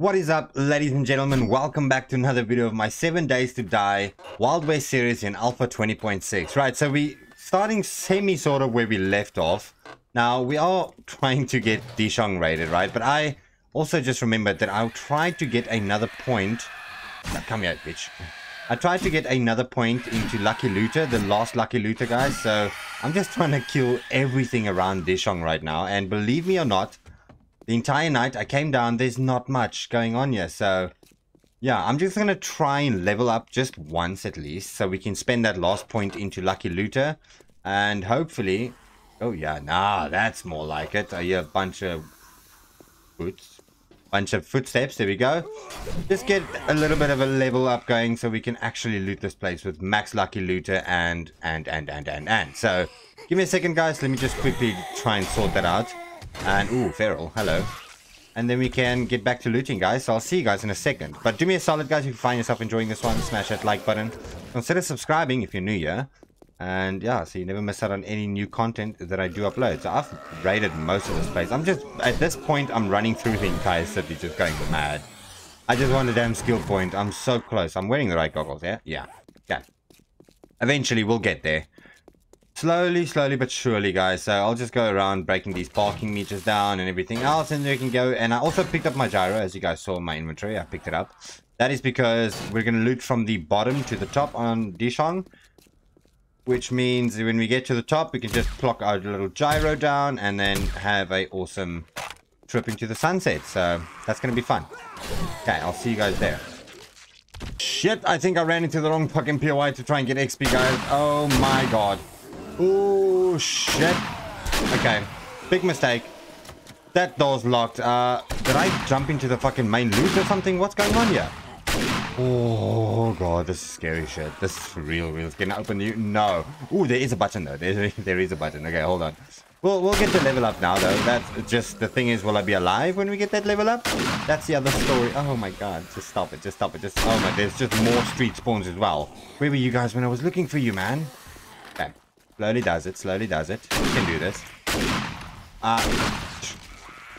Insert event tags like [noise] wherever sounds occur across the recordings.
What is up, ladies and gentlemen? Welcome back to another video of my 7 Days to Die Wild West series in Alpha 20.6. Right, so we starting semi sort of where we left off. Now, we are trying to get Dishong raided, right? But I also just remembered that I tried to get another point. Now, come here, bitch. I tried to get another point into Lucky Looter, the last Lucky Looter, guys. So I'm just trying to kill everything around Dishong right now. And believe me or not, the entire night I came down, there's not much going on here. So, yeah, I'm just to try and level up just once at least. So we can spend that last point into Lucky Looter. And hopefully... Oh, yeah, nah, that's more like it. I hear a bunch of boots. Bunch of footsteps. There we go. Just get a little bit of a level up going so we can actually loot this place with max Lucky Looter and, and, and, and, and, and. So, give me a second, guys. Let me just quickly try and sort that out. And, ooh, Feral, hello. And then we can get back to looting, guys. So I'll see you guys in a second. But do me a solid, guys. If you find yourself enjoying this one, smash that like button. Consider subscribing if you're new here. And yeah, so you never miss out on any new content that I do upload. So I've raided most of this place. I'm just, at this point, I'm running through the entire city just going mad. I just want a damn skill point. I'm so close. I'm wearing the right goggles, yeah? Yeah. Yeah. Eventually, we'll get there. Slowly, slowly but surely, guys. So I'll just go around breaking these parking meters down and everything else. And we can go. And I also picked up my gyro, as you guys saw in my inventory. I picked it up. That is because we're going to loot from the bottom to the top on Dishong. Which means when we get to the top, we can just pluck our little gyro down and then have a awesome trip into the sunset. So that's going to be fun. Okay, I'll see you guys there. Shit, I think I ran into the wrong fucking POI to try and get XP, guys. Oh my god. Oh, shit. Okay. Big mistake. That door's locked. Uh, did I jump into the fucking main loot or something? What's going on here? Oh, God. This is scary shit. This is real, real. Can I open you? No. Oh, there is a button, though. There, [laughs] there is a button. Okay, hold on. We'll, we'll get the level up now, though. That's just... The thing is, will I be alive when we get that level up? That's the other story. Oh, my God. Just stop it. Just stop it. Just... Oh, my... There's just more street spawns as well. Where were you guys when I was looking for you, man? Slowly does it, slowly does it. You can do this. Ah.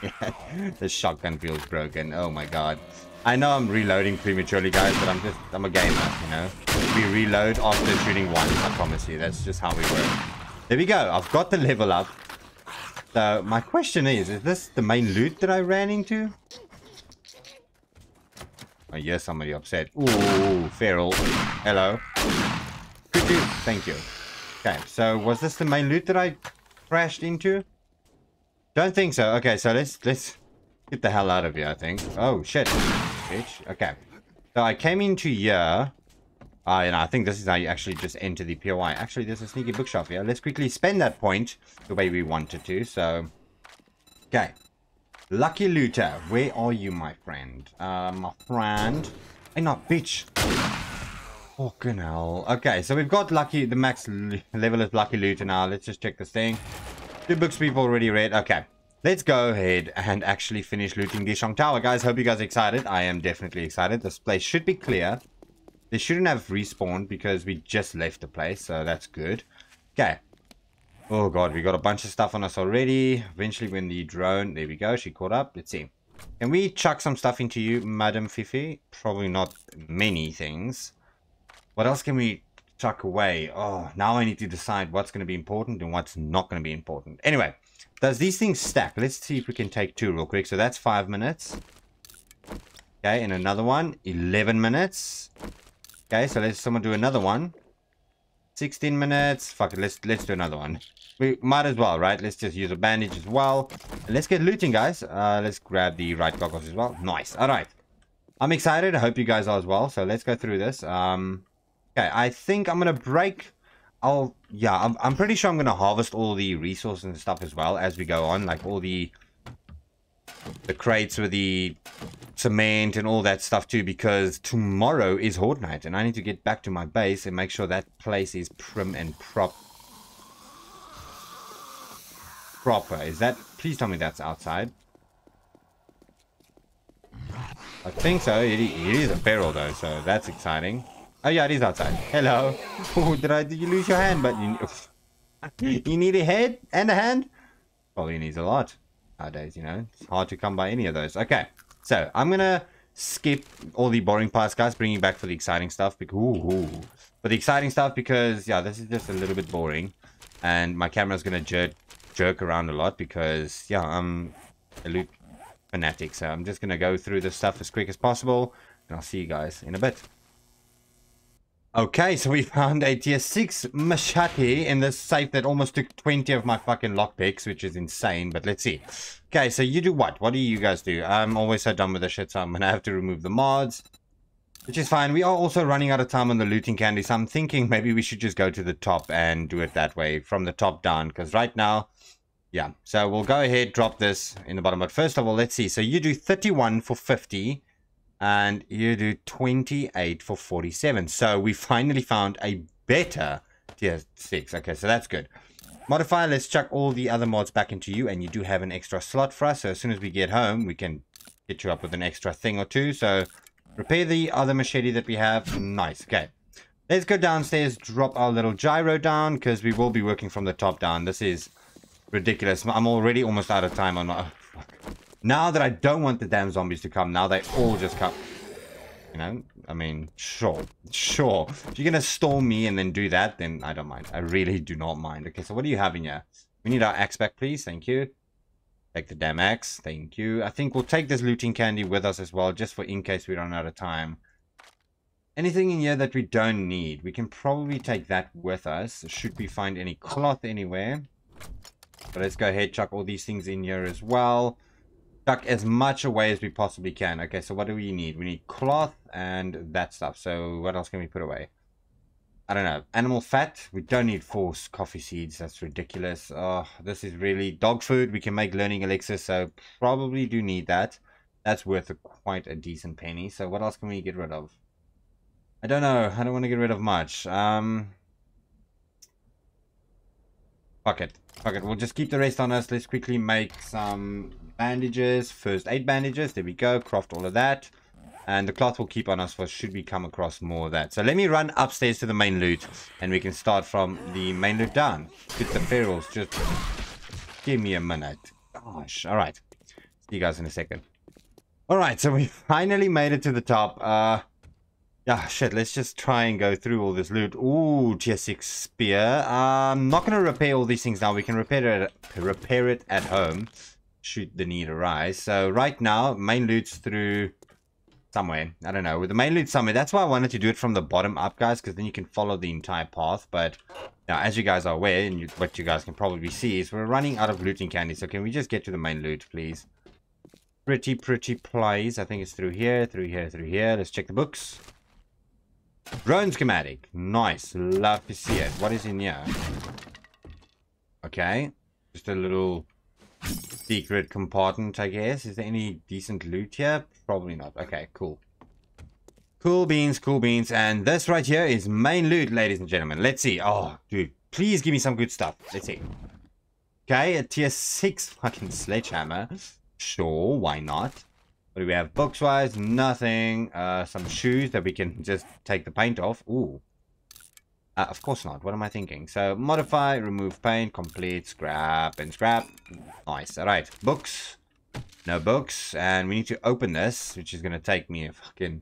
[laughs] Uh, the shotgun feels broken. Oh my god. I know I'm reloading prematurely, guys, but I'm just, I'm a gamer, you know? We reload after shooting one, I promise you. That's just how we work. There we go. I've got the level up. So, my question is, is this the main loot that I ran into? Oh, yes, somebody upset. Ooh, Feral. Hello. Could you? Thank you. Okay, so was this the main loot that I crashed into? Don't think so. Okay, so let's let's get the hell out of here, I think. Oh shit. Bitch. Okay. So I came into here. Uh, and I think this is how you actually just enter the POI. Actually, there's a sneaky bookshelf here. Let's quickly spend that point the way we wanted to. So, okay. Lucky Looter, where are you, my friend? Uh, my friend. Hey, not bitch. Fucking hell. Okay, so we've got lucky, the max level of lucky loot now. Let's just check this thing. Two books we've already read. Okay, let's go ahead and actually finish looting Dishong Tower. Guys, hope you guys are excited. I am definitely excited. This place should be clear. They shouldn't have respawned because we just left the place, so that's good. Okay. Oh god, we got a bunch of stuff on us already. Eventually when the drone, there we go, she caught up. Let's see. Can we chuck some stuff into you, Madam Fifi? Probably not many things. What else can we chuck away? Oh, now I need to decide what's going to be important and what's not going to be important. Anyway, does these things stack? Let's see if we can take two real quick. So that's five minutes. Okay, and another one, 11 minutes. Okay, so let's someone do another one. 16 minutes. Fuck it, let's let's do another one. We might as well, right? Let's just use a bandage as well. And let's get looting, guys. Uh, let's grab the right goggles as well. Nice. All right. I'm excited. I hope you guys are as well. So let's go through this. Um, Okay, I think I'm gonna break. I'll yeah, I'm I'm pretty sure I'm gonna harvest all the resources and stuff as well as we go on, like all the the crates with the cement and all that stuff too, because tomorrow is Horde Night, and I need to get back to my base and make sure that place is prim and prop proper. Is that? Please tell me that's outside. I think so. It, it is a barrel though, so that's exciting. Oh yeah, it is outside. Hello. Oh, did I? Did you lose your hand? But you, you need a head and a hand. Probably needs a lot nowadays. You know, it's hard to come by any of those. Okay, so I'm gonna skip all the boring parts, guys. Bring you back for the exciting stuff. Because, ooh, ooh. For the exciting stuff, because, yeah, this is just a little bit boring. And my camera's to jerk, jerk around a lot because, yeah, I'm a loot fanatic. So I'm just to go through this stuff as quick as possible. And I'll see you guys in a bit. Okay, so we found a tier 6 machete in this safe that almost took 20 of my fucking lockpicks, which is insane, but let's see. Okay, so you do what? What do you guys do? I'm always so done with this shit, so I'm gonna have to remove the mods. Which is fine. We are also running out of time on the looting candy, so I'm thinking maybe we should just go to the top and do it that way, from the top down, because right now, yeah. So we'll go ahead, drop this in the bottom, but first of all, let's see. So you do 31 for 50, and you do 28 for 47. So we finally found a better tier 6. Okay, so that's good. Modifier, let's chuck all the other mods back into you, and you do have an extra slot for us, so as soon as we get home, we can get you up with an extra thing or two. So repair the other machete that we have. Nice, okay. Let's go downstairs, drop our little gyro down, because we will be working from the top down. This is ridiculous. I'm already almost out of time on my... Oh, now that I don't want the damn zombies to come, now they all just come. You know, I mean, sure, sure. If you're gonna storm me and then do that, then I don't mind. I really do not mind. Okay, so what do you have in here? We need our axe back, please. Thank you. Take the damn axe. Thank you. I think we'll take this looting candy with us as well, just for in case we run out of time. Anything in here that we don't need, we can probably take that with us. Should we find any cloth anywhere? But let's go ahead, chuck all these things in here as well tuck as much away as we possibly can. Okay, so what do we need? We need cloth and that stuff. So what else can we put away? I don't know. Animal fat. We don't need force coffee seeds. That's ridiculous. Oh, this is really dog food. We can make learning elixir, so probably do need that. That's worth a, quite a decent penny. So what else can we get rid of? I don't know. I don't want to get rid of much. Um, fuck it. Fuck it. We'll just keep the rest on us. Let's quickly make some bandages, first aid bandages. There we go. Craft all of that. And the cloth will keep on us for should we come across more of that. So let me run upstairs to the main loot. And we can start from the main loot down. Get the ferals. Just give me a minute. Gosh. Alright. See you guys in a second. Alright. So we [laughs] finally made it to the top. Uh... Yeah, shit, let's just try and go through all this loot. Ooh, 6 spear. I'm not going to repair all these things now. We can repair it, repair it at home should the need arise. So right now, main loot's through somewhere. I don't know. With the main loot somewhere. That's why I wanted to do it from the bottom up, guys, because then you can follow the entire path. But now, as you guys are aware, and you, what you guys can probably see is we're running out of looting candy. So can we just get to the main loot, please? Pretty, pretty please. I think it's through here, through here, through here. Let's check the books. Drone schematic. Nice. Love to see it. What is in here? Okay. Just a little secret compartment, I guess. Is there any decent loot here? Probably not. Okay, cool. Cool beans, cool beans. And this right here is main loot, ladies and gentlemen. Let's see. Oh, dude. Please give me some good stuff. Let's see. Okay, a tier 6 fucking sledgehammer. Sure, why not? What do we have? Books-wise, nothing. Uh, some shoes that we can just take the paint off. Ooh. Uh, of course not. What am I thinking? So modify, remove paint, complete, scrap, and scrap. Nice. All right. Books. No books. And we need to open this, which is going to take me a fucking...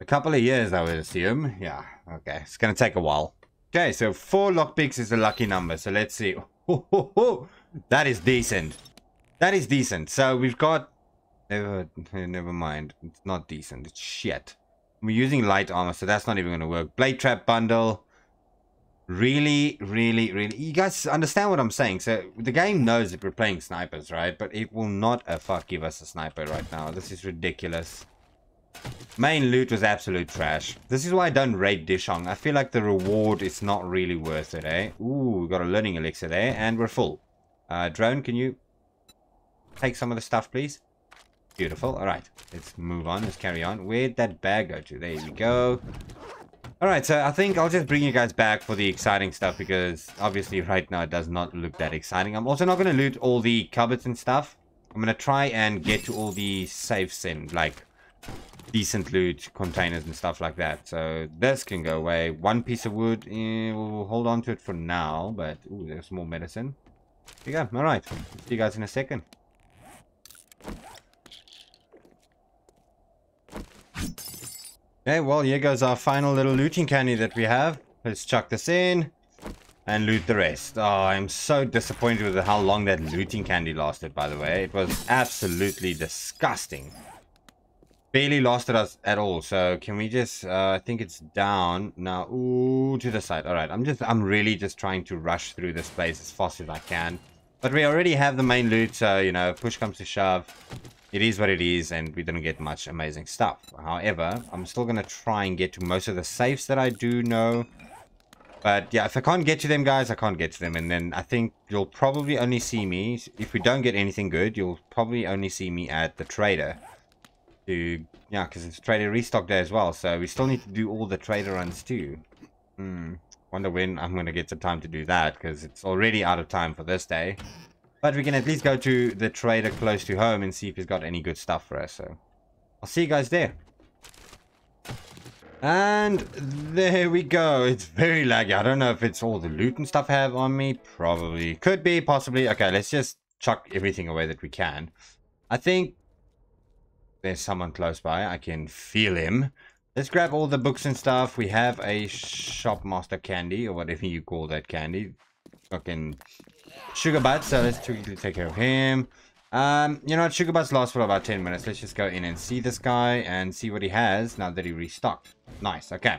A couple of years, I would assume. Yeah. Okay. It's going to take a while. Okay. So four lockpicks is a lucky number. So let's see. [laughs] that is decent. That is decent. So we've got... Never, [laughs] never mind. It's not decent. It's shit. We're using light armor, so that's not even going to work. Blade trap bundle really, really, really... You guys understand what I'm saying? So, the game knows that we're playing snipers, right? But it will not a fuck give us a sniper right now. This is ridiculous. Main loot was absolute trash. This is why I don't raid Dishong. I feel like the reward is not really worth it, eh? Ooh, we got a learning elixir there, and we're full. Uh, drone, can you take some of the stuff, please? Beautiful. Alright, let's move on. Let's carry on. Where'd that bag go to? There you go. Alright, so I think I'll just bring you guys back for the exciting stuff because obviously right now it does not look that exciting. I'm also not going to loot all the cupboards and stuff. I'm going to try and get to all the safes and like decent loot containers and stuff like that. So this can go away. One piece of wood, eh, we'll hold on to it for now, but ooh, there's more medicine. Here you go. Alright, see you guys in a second. Okay, well, here goes our final little looting candy that we have. Let's chuck this in and loot the rest. Oh, I'm so disappointed with how long that looting candy lasted, by the way. It was absolutely disgusting. Barely lasted us at all. So can we just, uh, I think it's down now. Ooh, to the side. All right. I'm just, I'm really just trying to rush through this place as fast as I can. But we already have the main loot. So, you know, push comes to shove. It is what it is. And we didn't get much amazing stuff. However, I'm still going to try and get to most of the safes that I do know. But yeah, if I can't get to them, guys, I can't get to them. And then I think you'll probably only see me, if we don't get anything good, you'll probably only see me at the trader. To, yeah, because it's trader restock day as well. So we still need to do all the trader runs too. Hmm. Wonder when I'm going to get some time to do that, because it's already out of time for this day. But we can at least go to the trader close to home and see if he's got any good stuff for us. So I'll see you guys there. And there we go. It's very laggy. I don't know if it's all the loot and stuff I have on me. Probably. Could be, possibly. Okay, let's just chuck everything away that we can. I think there's someone close by. I can feel him. Let's grab all the books and stuff. We have a Shopmaster candy, or whatever you call that candy. Fucking sugar butt. So let's take care of him. Um, you know what? Sugar Butts last for about 10 minutes. Let's just go in and see this guy and see what he has now that he restocked. Nice. Okay.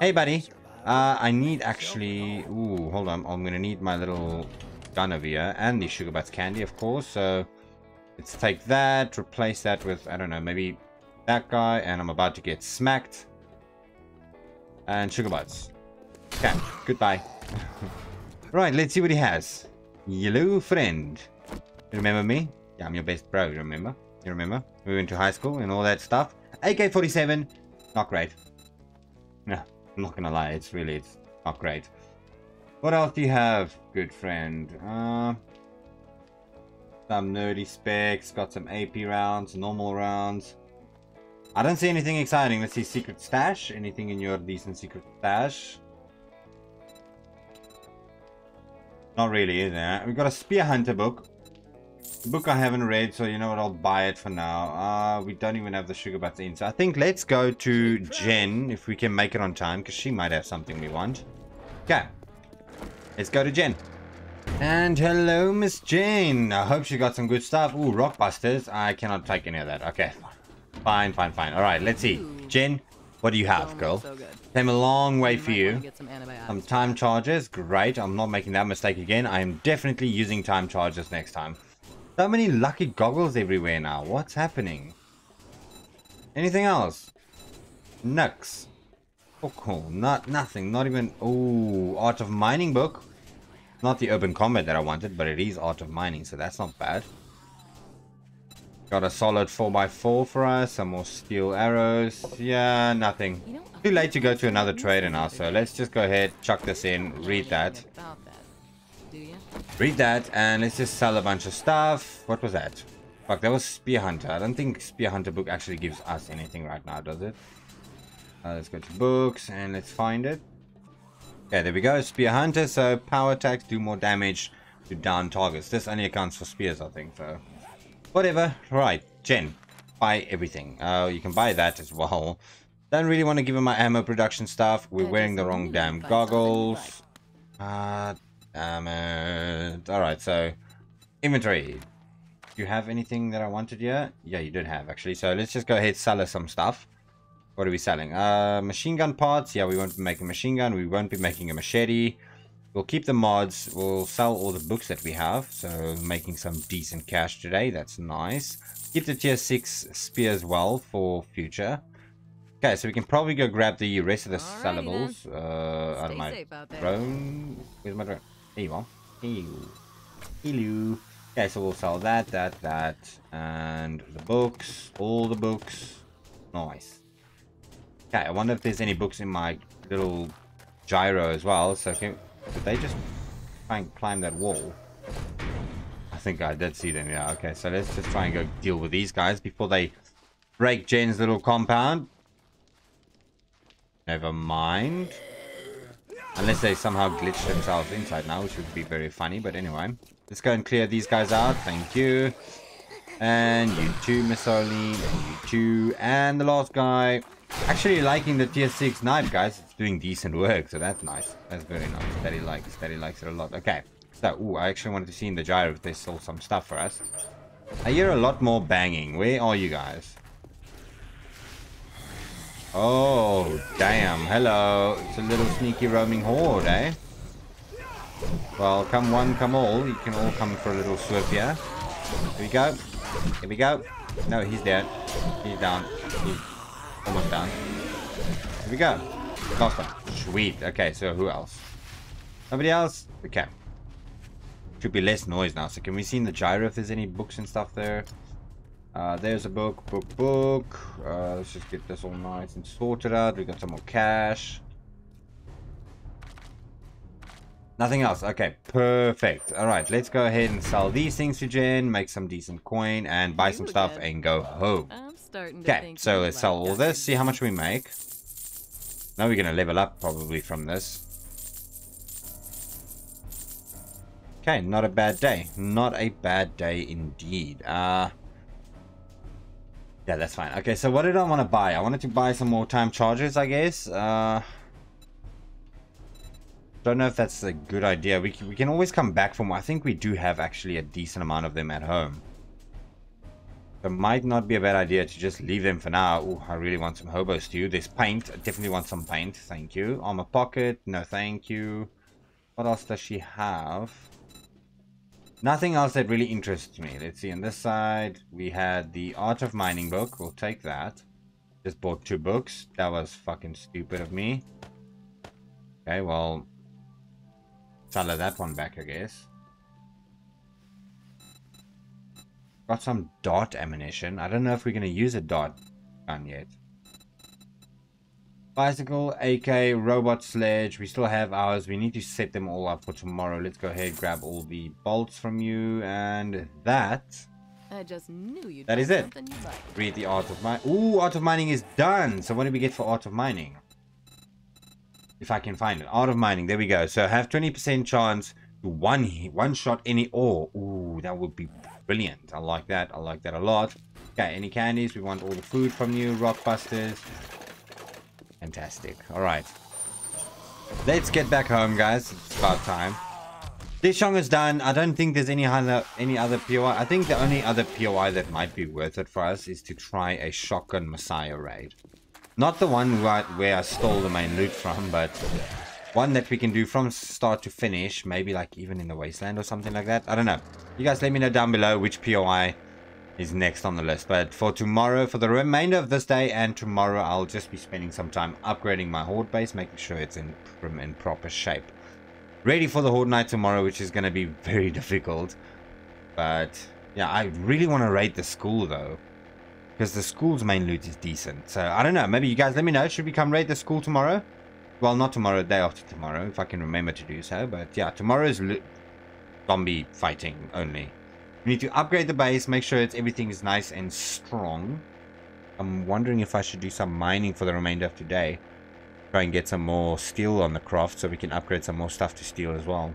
Hey, buddy. Uh, I need actually... Ooh, hold on. I'm going to need my little gun over here and the Sugar Butts candy, of course. So let's take that, replace that with, I don't know, maybe that guy. And I'm about to get smacked. And Sugar Butts. Okay. Goodbye. [laughs] right, let's see what he has. Yellow friend. Remember me? Yeah, I'm your best bro, you remember? You remember? We went to high school and all that stuff. AK-47, not great. No, I'm not gonna lie, it's really, it's not great. What else do you have, good friend? Uh, some nerdy specs, got some AP rounds, normal rounds. I don't see anything exciting. Let's see, secret stash. Anything in your decent secret stash? Not really, is? We've got a Spear Hunter book book I haven't read, so you know what, I'll buy it for now. Uh, we don't even have the sugar butts in. So I think let's go to Jen, if we can make it on time, because she might have something we want. Okay. Let's go to Jen. And hello, Miss Jane. I hope she got some good stuff. Ooh, Rockbusters. I cannot take any of that. Okay. Fine, fine, fine. All right, let's see. Jen, what do you have, girl? Came a long way for you. Some time charges. Great. I'm not making that mistake again. I am definitely using time charges next time. So many lucky goggles everywhere now. What's happening? Anything else? Nux. Oh, cool. Not nothing. Not even. Oh, Art of Mining book. Not the Urban Combat that I wanted, but it is Art of Mining, so that's not bad. Got a solid 4x4 for us. Some more steel arrows. Yeah, nothing. Too late to go to another trader now, so let's just go ahead, chuck this in, read that read that and let's just sell a bunch of stuff. What was that? Fuck, that was Spear Hunter. I don't think Spear Hunter book actually gives us anything right now, does it? Uh, let's go to books and let's find it. Okay, there we go. Spear Hunter. So power attacks do more damage to down targets. This only accounts for spears, I think. So whatever. Right, Jen, buy everything. Oh, you can buy that as well. Don't really want to give him my ammo production stuff. We're wearing the wrong damn goggles. Uh, Damn it. Alright, so inventory. Do you have anything that I wanted yet? Yeah, you did have actually. So let's just go ahead and sell us some stuff. What are we selling? Uh, machine gun parts. Yeah, we won't be making a machine gun. We won't be making a machete. We'll keep the mods. We'll sell all the books that we have. So making some decent cash today. That's nice. Keep the tier 6 spear as well for future. Okay, so we can probably go grab the rest of the sellables. Uh, out of my drone. Where's my drone? There you are. Hello. Hello. Okay, so we'll sell that, that, that, and the books, all the books. Nice. Okay, I wonder if there's any books in my little gyro as well. So can, did they just try and climb that wall? I think I did see them, yeah. Okay, so let's just try and go deal with these guys before they break Jen's little compound. Never mind. Unless they somehow glitch themselves inside now, which would be very funny. But anyway, let's go and clear these guys out. Thank you. And you too, Miss Arlene. And you too. And the last guy. Actually liking the tier 6 knife, guys. It's doing decent work, so that's nice. That's very nice. He likes. He likes it a lot. Okay. So, ooh, I actually wanted to see in the gyro if there's still some stuff for us. I hear a lot more banging. Where are you guys? Oh, damn. Hello. It's a little sneaky roaming horde, eh? Well, come one, come all. You can all come for a little swoop here. Here we go. Here we go. No, he's dead. He's down. He's almost down. Here we go. Lost one. Sweet. Okay, so who else? Nobody else? Okay. Should be less noise now. So can we see in the gyro if there's any books and stuff there? Uh, there's a book, book, book. Uh, let's just get this all nice and sorted out. We got some more cash. Nothing else. Okay, perfect. All right, let's go ahead and sell these things to Jen, make some decent coin, and buy some stuff and go home. Okay, so let's sell all this, see how much we make. Now we're going to level up probably from this. Okay, not a bad day. Not a bad day indeed. Uh, yeah, that's fine. Okay, so what did I want to buy? I wanted to buy some more time charges, I guess. Uh, don't know if that's a good idea. We we can always come back from... I think we do have actually a decent amount of them at home. It might not be a bad idea to just leave them for now. Oh, I really want some hobo stew. There's paint. I definitely want some paint. Thank you. Armor pocket. No, thank you. What else does she have? Nothing else that really interests me. Let's see. On this side, we had the Art of Mining book. We'll take that. Just bought two books. That was fucking stupid of me. Okay, well, Sell that one back, I guess. Got some dot ammunition. I don't know if we're going to use a dot gun yet. Bicycle, AK, robot sledge. We still have ours. We need to set them all up for tomorrow. Let's go ahead grab all the bolts from you. And that... I just knew you'd that is it. Read the art of mining. Ooh, art of mining is done. So what do we get for art of mining? If I can find it. Art of mining. There we go. So have 20% chance to one one shot any ore. Ooh, that would be brilliant. I like that. I like that a lot. Okay, any candies? We want all the food from you. Rockbusters. Fantastic. Alright. Let's get back home, guys. It's about time. Dishong is done. I don't think there's any other any other POI. I think the only other POI that might be worth it for us is to try a shotgun messiah raid. Not the one where I stole the main loot from, but one that we can do from start to finish. Maybe like even in the wasteland or something like that. I don't know. You guys let me know down below which POI is next on the list. But for tomorrow, for the remainder of this day and tomorrow, I'll just be spending some time upgrading my horde base, making sure it's in, in proper shape. Ready for the horde night tomorrow, which is going to be [laughs] very difficult. But yeah, I really want to raid the school though. Because the school's main loot is decent. So, I don't know. Maybe you guys let me know. Should we come raid the school tomorrow? Well, not tomorrow. Day after tomorrow. If I can remember to do so. But, yeah. Tomorrow's zombie fighting only. We need to upgrade the base. Make sure it's everything is nice and strong. I'm wondering if I should do some mining for the remainder of today. Try and get some more steel on the craft. So we can upgrade some more stuff to steel as well.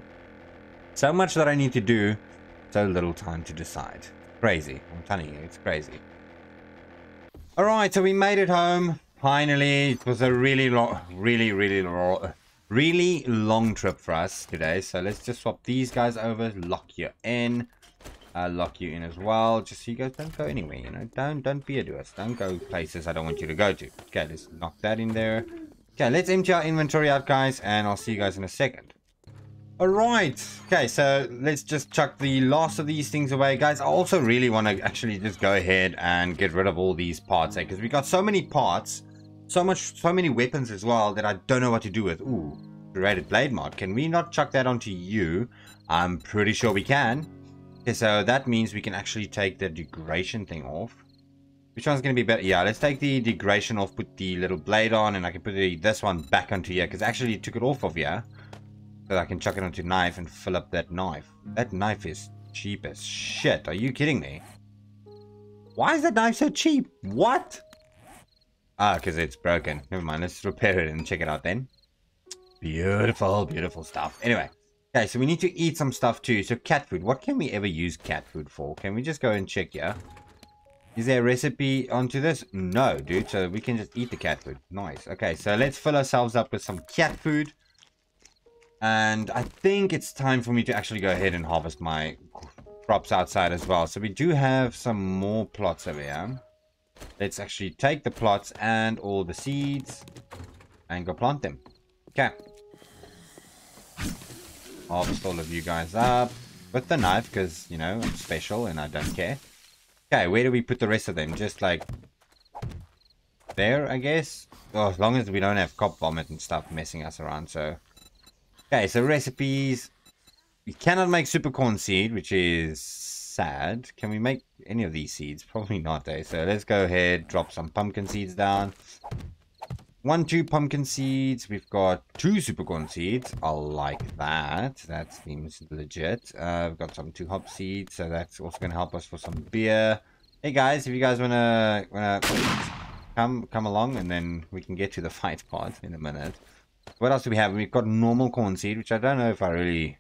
So much that I need to do. So little time to decide. Crazy. I'm telling you. It's crazy. Alright, so we made it home. Finally, it was a really long, really, really long, really long trip for us today. So let's just swap these guys over, lock you in, uh, lock you in as well, just so you guys don't go anywhere, you know, don't, don't be a doers, don't go places I don't want you to go to. Okay, let's knock that in there. Okay, let's empty our inventory out, guys, and I'll see you guys in a second. Alright, okay, so let's just chuck the last of these things away. Guys, I also really want to actually just go ahead and get rid of all these parts, because eh? we got so many parts, so much, so many weapons as well, that I don't know what to do with. Ooh, Serrated Blade mod. Can we not chuck that onto you? I'm pretty sure we can. Okay, so that means we can actually take the degradation thing off. Which one's going to be better? Yeah, let's take the degradation off, put the little blade on, and I can put the, this one back onto here, because actually took it off of here So I can chuck it onto knife and fill up that knife. That knife is cheap as shit. Are you kidding me? Why is that knife so cheap? What? Ah, because it's broken. Never mind. Let's repair it and check it out then. Beautiful, beautiful stuff. Anyway. Okay, so we need to eat some stuff too. So cat food. What can we ever use cat food for? Can we just go and check here? Is there a recipe onto this? No, dude. So we can just eat the cat food. Nice. Okay, so let's fill ourselves up with some cat food. And I think it's time for me to actually go ahead and harvest my crops outside as well. So we do have some more plots over here. Let's actually take the plots and all the seeds and go plant them. Okay. Harvest all of you guys up with the knife because, you know, I'm special and I don't care. Okay, where do we put the rest of them? Just like there, I guess. Oh, as long as we don't have cop vomit and stuff messing us around, so. Okay, so recipes. We cannot make super corn seed, which is sad. Can we make any of these seeds? Probably not, eh? So let's go ahead, drop some pumpkin seeds down. One, two pumpkin seeds. We've got two super corn seeds. I like that. That seems legit. Uh, we've got some two hop seeds, so that's also going to help us for some beer. Hey guys, if you guys wanna wanna come come along, and then we can get to the [laughs] fight part in a minute. What else do we have? We've got normal corn seed, which I don't know if I really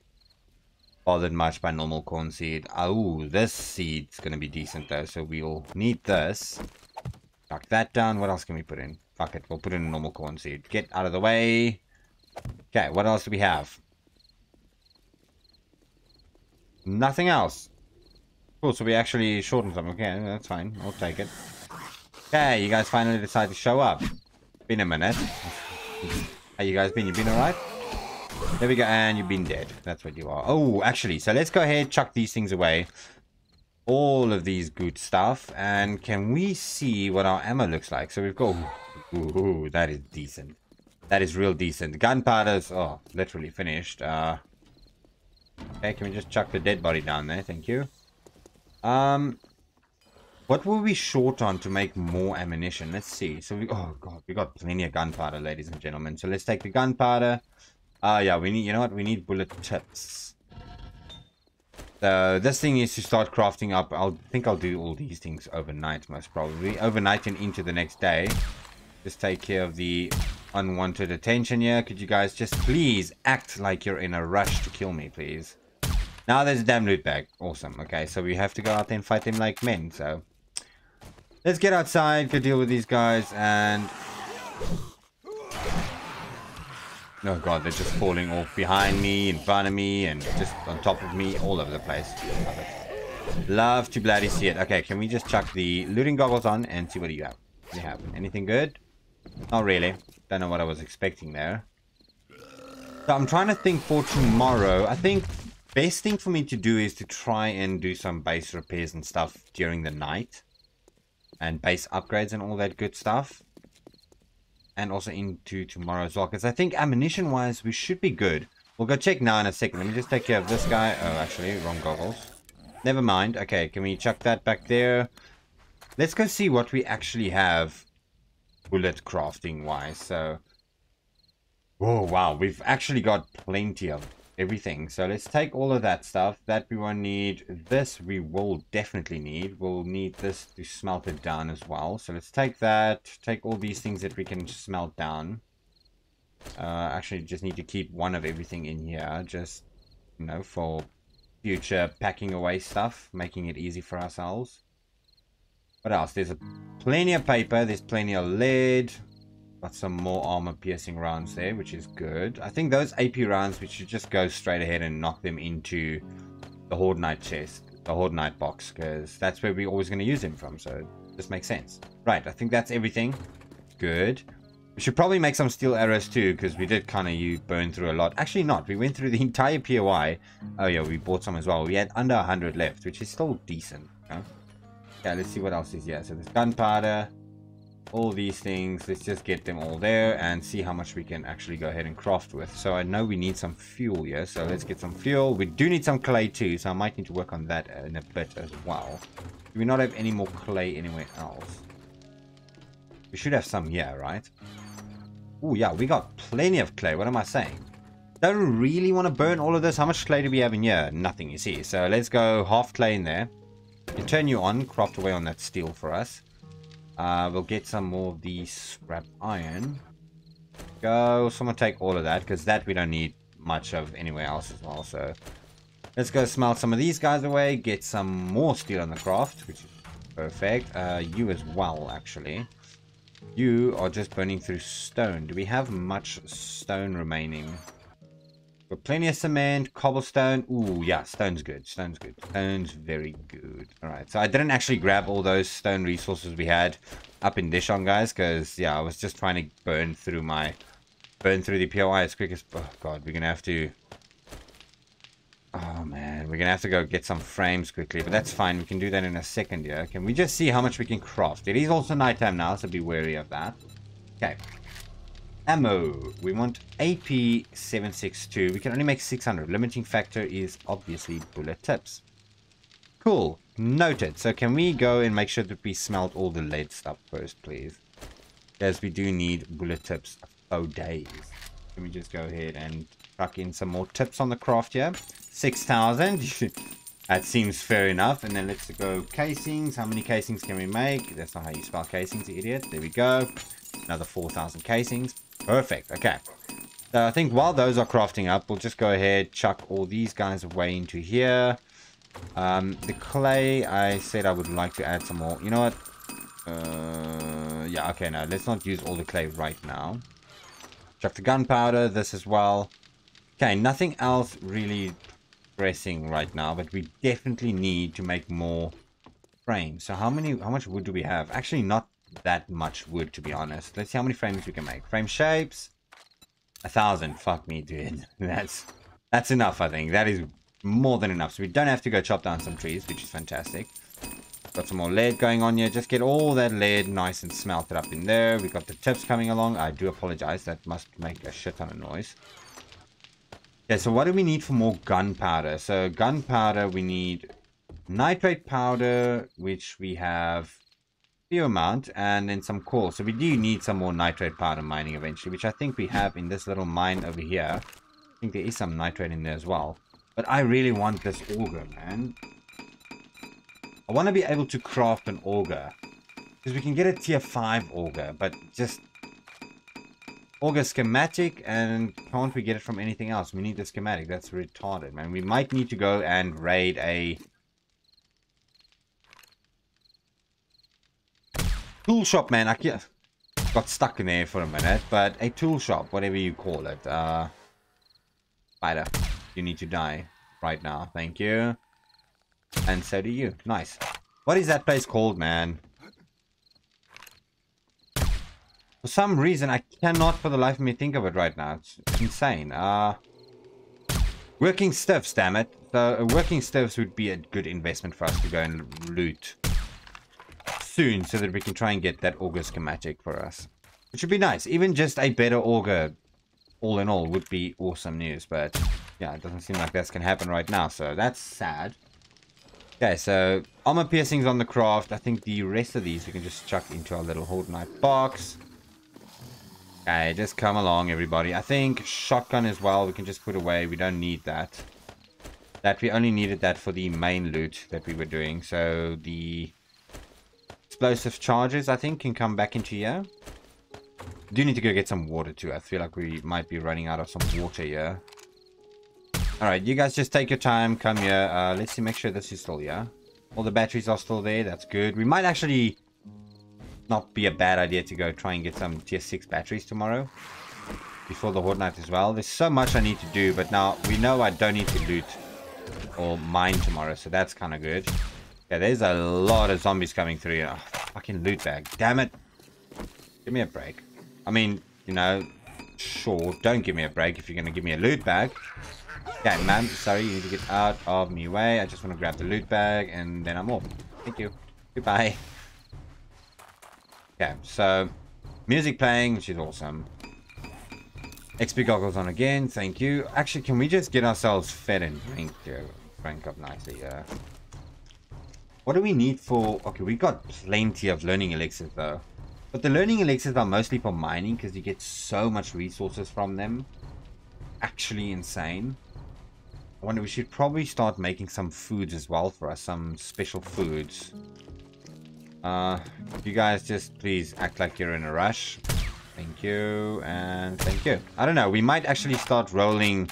bothered much by normal corn seed. Oh, this seed's gonna be decent though, so we'll need this. Knock that down. What else can we put in? Fuck it, we'll put in a normal corn seed. Get out of the way. Okay, what else do we have? Nothing else. Cool, so we actually shortened some. Okay, that's fine. I'll take it. Okay, you guys finally decided to show up. Been a minute. How you guys been? You been alright? There we go, and you've been dead. That's what you are. Oh, actually, so let's go ahead, chuck these things away all of these good stuff. And can we see what our ammo looks like? So we've got... Ooh, ooh that is decent. That is real decent. Gunpowder's... Oh, literally finished. Uh, okay, can we just chuck the dead body down there? Thank you. Um, what were we short on to make more ammunition? Let's see. So we... Oh, God. We got plenty of gunpowder, ladies and gentlemen. So let's take the gunpowder. Ah, uh, yeah. We need... You know what? We need bullet tips. So this thing is to start crafting up. I'll think I'll do all these things overnight, most probably. Overnight and into the next day. Just take care of the unwanted attention here. Could you guys just please act like you're in a rush to kill me, please? Now there's a damn loot bag. Awesome. Okay, so we have to go out there and fight them like men, so... Let's get outside, go deal with these guys, and... Oh god, they're just falling off behind me, in front of me, and just on top of me, all over the place. Love it. Love to bloody see it. Okay, can we just chuck the looting goggles on and see what do you have? Do you have anything good? Not really. Don't know what I was expecting there. So I'm trying to think for tomorrow. I think best thing for me to do is to try and do some base repairs and stuff during the night. And base upgrades and all that good stuff and also into tomorrow as well. Because I think ammunition-wise, we should be good. We'll go check now in a second. Let me just take care of this guy. Oh, actually, wrong goggles. Never mind. Okay, can we chuck that back there? Let's go see what we actually have bullet crafting-wise. So, oh, wow. We've actually got plenty of everything. So let's take all of that stuff. That we won't need. This we will definitely need. We'll need this to smelt it down as well. So let's take that. Take all these things that we can smelt down. Uh, actually, just need to keep one of everything in here. Just, you know, for future packing away stuff. Making it easy for ourselves. What else? There's a plenty of paper. There's plenty of lead. Got some more armor piercing rounds there, which is good. I think those AP rounds, we should just go straight ahead and knock them into the Horde Night chest, the Horde Night box, because that's where we're always going to use them from, so this makes sense. Right, I think that's everything. Good. We should probably make some steel arrows too, because we did kind of you burn through a lot. Actually not, we went through the [laughs] entire POI. Oh yeah, we bought some as well. We had under 100 left, which is still decent. Yeah, let's see what else is here. So there's gunpowder, all these things let's just get them all there and see how much we can actually go ahead and craft with. So i know we need some fuel here so let's get some fuel. We do need some clay too so i might need to work on that in a bit as well. Do we not have any more clay anywhere else? We should have some here right? Oh yeah we got plenty of clay. What am i saying? Don't really want to burn all of this. How much clay do we have in here? Nothing you see. So let's go half clay in there. Turn you on craft away on that steel for us uh, we'll get some more of the scrap iron. Go. Someone take all of that, because that we don't need much of anywhere else as well. So let's go smelt some of these guys away. Get some more steel on the craft, which is Perfect. Uh, you as well, actually. You are just burning through stone. Do we have much stone remaining? Got plenty of cement, cobblestone. Ooh, yeah, stone's good. Stone's good. Stone's very good. Alright, so I didn't actually grab all those stone resources we had up in Dishon, guys, because, yeah, I was just trying to burn through my... Burn through the POI as quick as... Oh, God, we're going to have to... Oh, man, we're going to have to go get some frames quickly, but that's fine. We can do that in a second, yeah? Can we just see how much we can craft? It is also nighttime now, so be wary of that. Okay. Ammo. We want AP762. We can only make 600. Limiting factor is obviously bullet tips. Cool. Noted. So can we go and make sure that we smelt all the lead stuff first, please? Because we do need bullet tips for days. Let me just go ahead and truck in some more tips on the craft here? 6,000. [laughs] that seems fair enough. And then let's go casings. How many casings can we make? That's not how you spell casings, idiot. There we go. Another 4,000 casings. Perfect. Okay. So I think while those are crafting up, we'll just go ahead, chuck all these guys away into here. Um, the clay, I said I would like to add some more. You know what? Uh, yeah, okay, no, let's not use all the clay right now. Chuck the gunpowder, this as well. Okay, nothing else really pressing right now, but we definitely need to make more frames. So how many, how much wood do we have? Actually, not that much wood, to be honest. Let's see how many frames we can make. Frame shapes, a thousand. Fuck me, dude. [laughs] That's that's enough, I think. That is more than enough. So we don't have to go chop down some trees, which is fantastic. Got some more lead going on here. Just get all that lead nice and smelted up in there. We got the tips coming along. I do apologize. That must make a shit ton of noise. Okay, so what do we need for more gunpowder? So gunpowder, we need nitrate powder, which we have few amount and then some coal. So we do need some more nitrate powder mining eventually, which I think we have in this little mine over here. I think there is some nitrate in there as well. But I really want this auger, man. I want to be able to craft an auger. Because we can get a tier 5 auger, but just... Auger schematic, and can't we get it from anything else? We need the schematic. That's retarded, man. We might need to go and raid a tool shop, man. I got stuck in there for a minute, but a tool shop, whatever you call it. Uh, spider, you need to die right now. Thank you. And so do you. Nice. What is that place called, man? For some reason, I cannot for the life of me think of it right now. It's insane. Uh, working stiffs, damn it. So, uh, working stiffs would be a good investment for us to go and loot soon so that we can try and get that auger schematic for us. Which would be nice. Even just a better auger, all in all, would be awesome news. But, yeah, it doesn't seem like that's going to happen right now. So, that's sad. Okay, so armor piercings on the craft. I think the rest of these we can just chuck into our little Horde Night box. Okay, just come along, everybody. I think shotgun as well, we can just put away. We don't need that. That we only needed that for the main loot that we were doing. So the explosive charges, I think, can come back into here. Do need to go get some water too. I feel like we might be running out of some water here. Alright, you guys just take your time, come here. Uh, let's see, make sure this is still here. All the batteries are still there, that's good. We might actually not be a bad idea to go try and get some tier 6 batteries tomorrow. Before the Horde Night as well. There's so much I need to do, but now we know I don't need to loot or mine tomorrow, so that's kind of good. Yeah, there's a lot of zombies coming through here. Oh, fucking loot bag. Damn it. Give me a break. I mean, you know, sure, don't give me a break if you're going to give me a loot bag. Okay, man, sorry, you need to get out of my way. I just want to grab the loot bag and then I'm off. Thank you. Goodbye. Okay, so music playing, which is awesome. XP goggles on again, thank you. Actually, can we just get ourselves fed and drink, uh, drink up nicely, yeah. What do we need for... Okay, we got plenty of learning elixirs though. But the learning elixirs are mostly for mining because you get so much resources from them. Actually insane. I wonder we should probably start making some foods as well for us. Some special foods. Uh, you guys just please act like you're in a rush. Thank you and thank you. I don't know. We might actually start rolling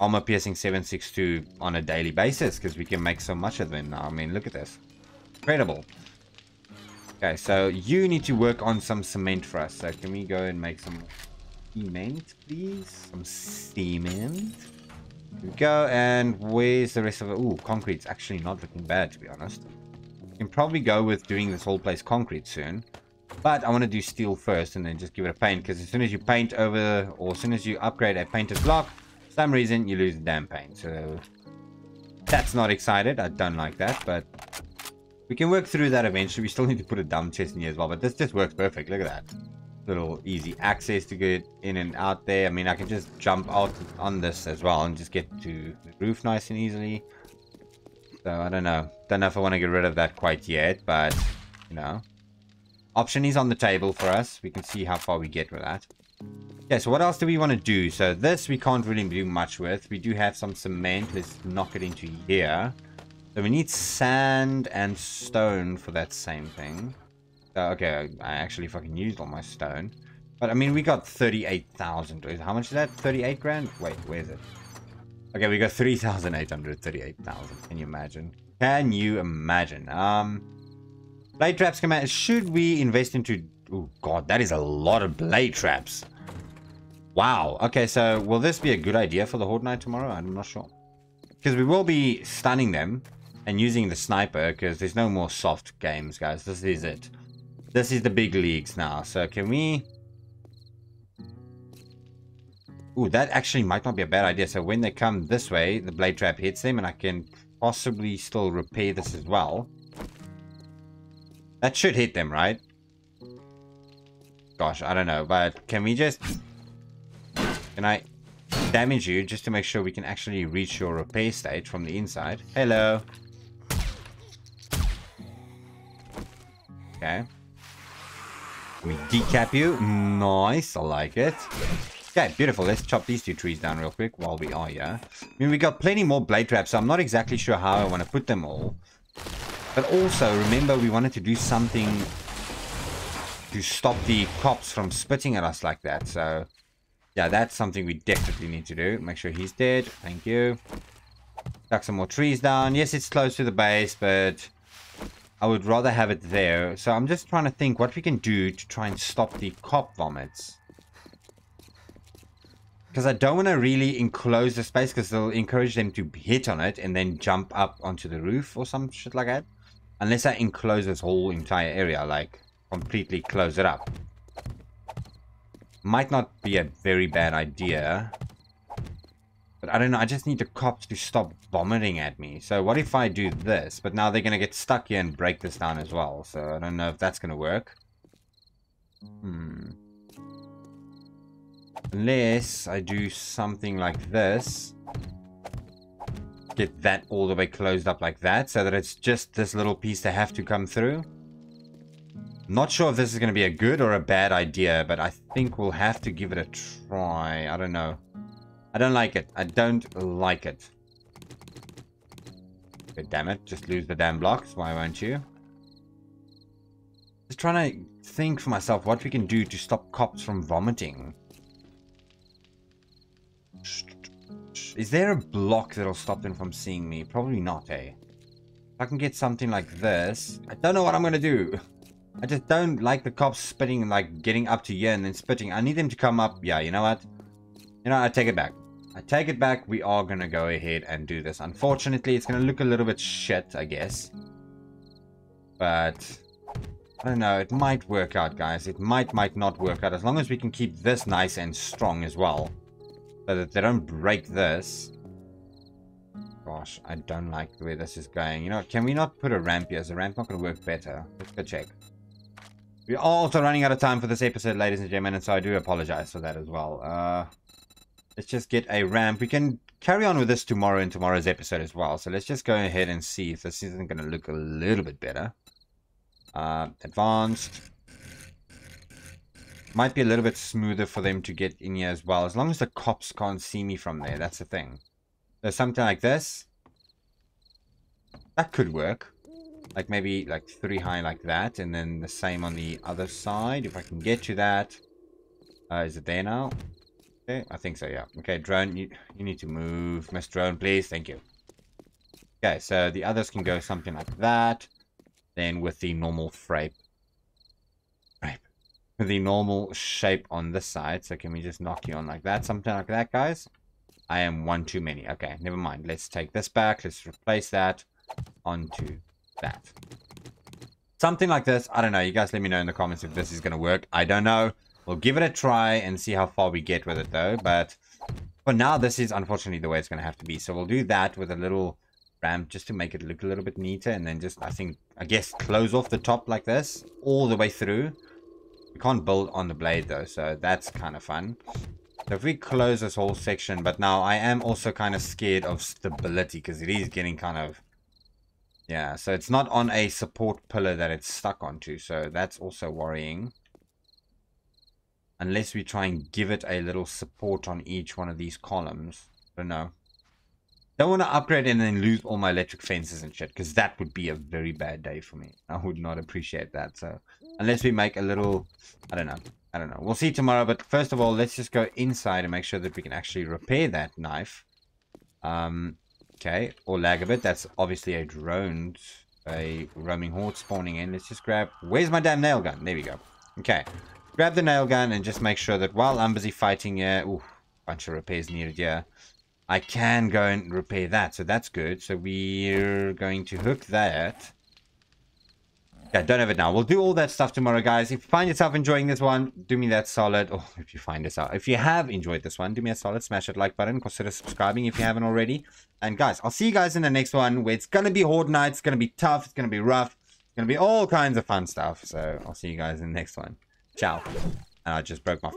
armor piercing 762 on a daily basis because we can make so much of them now. I mean, look at this. Incredible. Okay, so you need to work on some cement for us. So can we go and make some cement, please? Some cement. Here we go, and where's the rest of it? Ooh, concrete's actually not looking bad, to be honest. We can probably go with doing this whole place concrete soon. But I want to do steel first and then just give it a paint. Because as soon as you paint over, or as soon as you upgrade a painted block, some reason you lose the damn paint. So that's not excited. I don't like that, but we can work through that eventually. We still need to put a dumb chest in here as well, but this just works perfect. Look at that. Little easy access to get in and out there. I mean, I can just jump out on this as well and just get to the roof nice and easily. So, I don't know. Don't know if I want to get rid of that quite yet, but, you know. Option is on the table for us. We can see how far we get with that. Okay, so what else do we want to do? So this we can't really do much with. We do have some cement. Let's knock it into here. So we need sand and stone for that same thing. Uh, okay, I actually fucking used all my stone. But I mean, we got 38,000. How much is that? 38 grand? Wait, where is it? Okay, we got 3,838,000. Can you imagine? Can you imagine? Um, blade traps come out. Should we invest into... Oh, God, that is a lot of blade traps. Wow. Okay, so will this be a good idea for the Horde Night tomorrow? I'm not sure. Because we will be stunning them and using the sniper because there's no more soft games, guys. This is it. This is the big leagues now. So can we... Ooh, that actually might not be a bad idea. So when they come this way, the blade trap hits them and I can possibly still repair this as well. That should hit them, right? Gosh, I don't know. But can we just... Can I damage you just to make sure we can actually reach your repair state from the inside? Hello. Okay. We decap you. Nice. I like it. Okay, beautiful. Let's chop these two trees down real quick while we are here. I mean, we got plenty more blade traps, so I'm not exactly sure how I want to put them all. But also, remember, we wanted to do something to stop the cops from spitting at us like that. So, yeah, that's something we definitely need to do. Make sure he's dead. Thank you. Tuck some more trees down. Yes, it's close to the base, but I would rather have it there. So I'm just trying to think what we can do to try and stop the cop vomits. Because I don't want to really enclose the space because they'll encourage them to hit on it and then jump up onto the roof or some shit like that. Unless I enclose this whole entire area, like completely close it up. Might not be a very bad idea. But I don't know, I just need the cops to stop vomiting at me. So what if I do this? But now they're going to get stuck here and break this down as well. So I don't know if that's going to work. Hmm. Unless I do something like this. Get that all the way closed up like that. So that it's just this little piece they have to come through. Not sure if this is going to be a good or a bad idea. But I think we'll have to give it a try. I don't know. I don't like it. I don't like it. Okay, damn it. Just lose the damn blocks. Why won't you? Just trying to think for myself what we can do to stop cops from vomiting. Is there a block that'll stop them from seeing me? Probably not, eh? If I can get something like this. I don't know what I'm going to do. [laughs] I just don't like the cops spitting, like getting up to here and then spitting. I need them to come up. Yeah, you know what? You know, I take it back. I take it back. We are going to go ahead and do this. Unfortunately, it's going to look a little bit shit, I guess. But, I don't know. It might work out, guys. It might, might not work out. As long as we can keep this nice and strong as well. So that they don't break this. Gosh, I don't like the way this is going. You know? Can we not put a ramp here? Is the ramp not going to work better? Let's go check. We are also running out of time for this episode, ladies and gentlemen, and so I do apologize for that as well. Uh... Let's just get a ramp. We can carry on with this tomorrow in tomorrow's episode as well. So let's just go ahead and see if this isn't going to look a little bit better. Uh, advanced. Might be a little bit smoother for them to get in here as well. As long as the cops can't see me from there. That's the thing. So something like this. That could work. Like maybe like three high like that. And then the same on the other side. If I can get to that. Uh, is it there now? Okay, I think so, yeah. Okay, drone, you, you need to move. Miss Drone, please. Thank you. Okay, so the others can go something like that. then with the normal frape. Frape. With the normal shape on this side. So can we just knock you on like that? Something like that, guys? I am one too many. Okay, never mind. Let's take this back. Let's replace that onto that. Something like this. I don't know. You guys let me know in the comments if this is going to work. I don't know. We'll give it a try and see how far we get with it though. But for now, this is unfortunately the way it's going to have to be. So we'll do that with a little ramp just to make it look a little bit neater. And then just, I think, I guess, close off the top like this all the way through. We can't build on the blade though, so that's kind of fun. So if we close this whole section, but now I am also kind of scared of stability because it is getting kind of, yeah, so it's not on a support pillar that it's stuck onto. So that's also worrying. Unless we try and give it a little support on each one of these columns. I don't know. Don't want to upgrade and then lose all my electric fences and shit. Because that would be a very bad day for me. I would not appreciate that. So unless we make a little, I don't know. I don't know. We'll see tomorrow. But first of all, let's just go inside and make sure that we can actually repair that knife. Um, okay. Or lag a bit. That's obviously a drone. A roaming horde spawning in. Let's just grab... Where's my damn nail gun? There we go. Okay. Grab the nail gun and just make sure that while I'm busy fighting here... Ooh, bunch of repairs needed here. I can go and repair that. So that's good. So we're going to hook that yeah, don't have it now. We'll do all that stuff tomorrow, guys. If you find yourself enjoying this one, do me that solid. Oh, if you find this out. If you have enjoyed this one, do me a solid. Smash that like button. Consider subscribing if you haven't already. And guys, I'll see you guys in the next one where it's going to be Horde Night. It's going to be tough. It's going to be rough. It's going to be all kinds of fun stuff. So I'll see you guys in the next one. Ciao. And I just broke my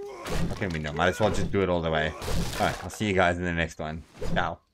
fucking window. Might as well just do it all the way. Alright, I'll see you guys in the next one. Ciao.